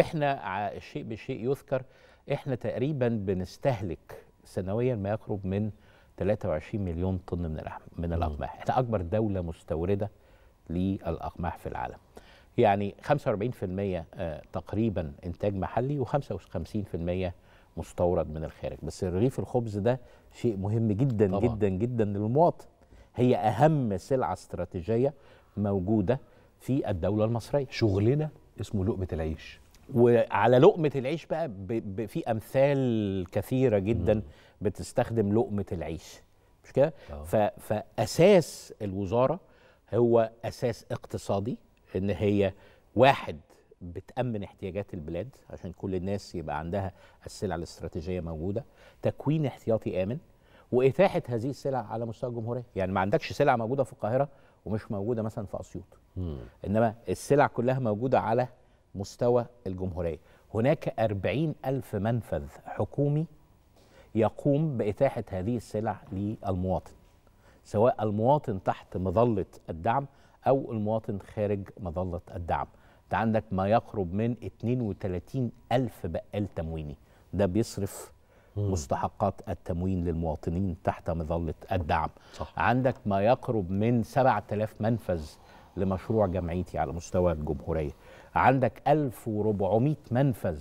وإحنا الشيء بالشيء يذكر إحنا تقريبا بنستهلك سنويا ما يقرب من 23 مليون طن من الأح- من الأقماح. إحنا أكبر دولة مستوردة للأقماح في العالم. يعني 45% آه، تقريبا إنتاج محلي و55% مستورد من الخارج. بس رغيف الخبز ده شيء مهم جدا طبعاً. جدا جدا للمواطن. هي أهم سلعة استراتيجية موجودة في الدولة المصرية. شغلنا اسمه لقمة العيش. وعلى لقمة العيش بقى ب... ب... في أمثال كثيرة جدا بتستخدم لقمة العيش. مش كده؟ آه. ف... فأساس الوزارة هو أساس اقتصادي إن هي واحد بتأمن احتياجات البلاد عشان كل الناس يبقى عندها السلع الاستراتيجية موجودة. تكوين احتياطي آمن. وإتاحة هذه السلع على مستوى الجمهورية. يعني ما عندكش سلع موجودة في القاهرة ومش موجودة مثلا في أسيوط. إنما السلع كلها موجودة على مستوى الجمهورية. هناك أربعين ألف منفذ حكومي يقوم بإتاحة هذه السلع للمواطن سواء المواطن تحت مظلة الدعم أو المواطن خارج مظلة الدعم. أنت عندك ما يقرب من 32 ألف بقال تمويني. ده بيصرف مستحقات التموين للمواطنين تحت مظلة الدعم. صح. عندك ما يقرب من 7000 منفذ لمشروع جمعيتي على مستوى الجمهورية. عندك 1400 منفذ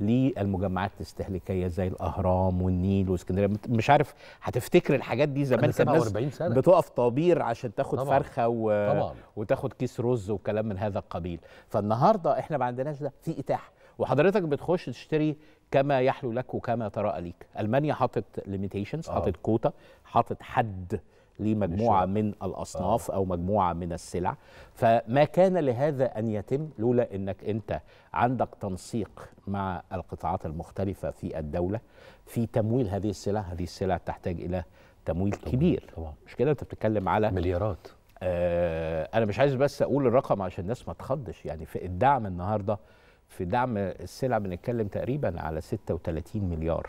للمجمعات الاستهلاكية زي الأهرام والنيل وإسكندرية مش عارف هتفتكر الحاجات دي زمان كان الناس 47 سنة. بتقف طابير عشان تاخد طبعاً. فرخة و... طبعاً. وتاخد كيس رز وكلام من هذا القبيل فالنهاردة إحنا ما عندناش ده في إتاحة وحضرتك بتخش تشتري كما يحلو لك وكما ترى ليك ألمانيا حاطط limitations. حاطط كوتا حاطط حد لمجموعه. من الأصناف أو مجموعة من السلع. فما كان لهذا أن يتم لولا إنك أنت عندك تنسيق مع القطاعات المختلفة في الدولة في تمويل هذه السلع. هذه السلع تحتاج إلى تمويل كبير. طبعاً. مش كده؟ أنت بتتكلم على مليارات. آه أنا مش عايز بس أقول الرقم عشان الناس ما تخضش. يعني في الدعم النهارده في دعم السلع بنتكلم تقريبا على 36 مليار.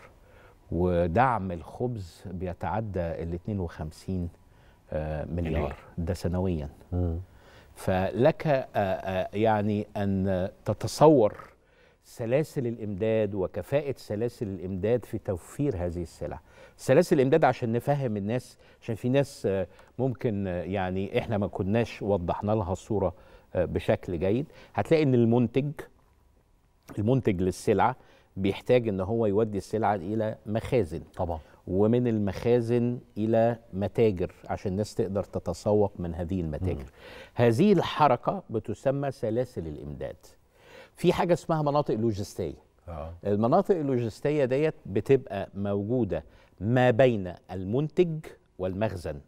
ودعم الخبز بيتعدى ال 52 آه مليار. ده سنويا. فلك آه، آه، يعني أن تتصور سلاسل الإمداد وكفاءة سلاسل الإمداد في توفير هذه السلع. سلاسل الإمداد عشان نفهم الناس عشان في ناس ممكن يعني إحنا ما كناش وضحنا لها الصورة بشكل جيد. هتلاقي إن المنتج المنتج للسلعة بيحتاج إن هو يودي السلعة إلى مخازن. طبعا. ومن المخازن إلى متاجر عشان الناس تقدر تتسوق من هذه المتاجر. هذه الحركة بتسمى سلاسل الإمداد. في حاجة اسمها مناطق لوجستية. آه. المناطق اللوجستية ديت بتبقى موجودة ما بين المنتج والمخزن.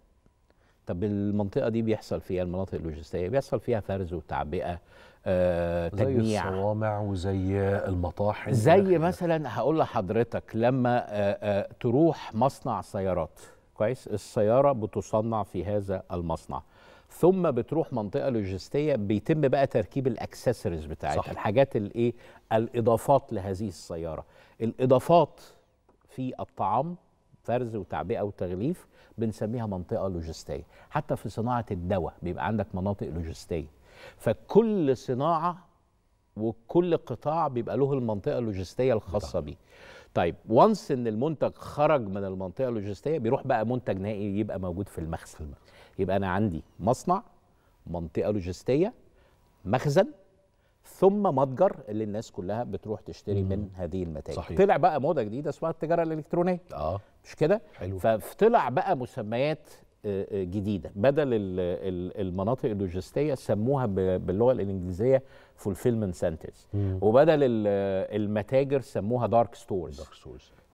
طب المنطقة دي بيحصل فيها المناطق اللوجستية بيحصل فيها فرز وتعبئة آه زي تجميع. الصوامع وزي المطاحن. زي مثلا هقول لحضرتك لما آه، آه، تروح مصنع سيارات كويس؟ السيارة بتصنع في هذا المصنع. ثم بتروح منطقة لوجستية بيتم بقى تركيب الأكسسوارز بتاعتها صح. الحاجات الايه الإضافات لهذه السيارة. الإضافات في الطعام فرز وتعبئة وتغليف بنسميها منطقة لوجستية. حتى في صناعة الدواء بيبقى عندك مناطق لوجستية. فكل صناعة وكل قطاع بيبقى له المنطقة اللوجستية الخاصة بيه. طيب وانس إن المنتج خرج من المنطقة اللوجستية بيروح بقى منتج نهائي يبقى موجود في المخزن. يبقى أنا عندي مصنع منطقة لوجستية مخزن ثم متجر اللي الناس كلها بتروح تشتري من هذه المتاجر. صحيح. طلع بقى موضة جديدة اسمها التجارة الإلكترونية. آه. مش كده؟ حلو. فطلع بقى مسميات آه، آه، جديدة. بدل ال- ال- المناطق اللوجستية سموها باللغة الإنجليزية fulfillment centers وبدل ال- المتاجر سموها dark stores dark stores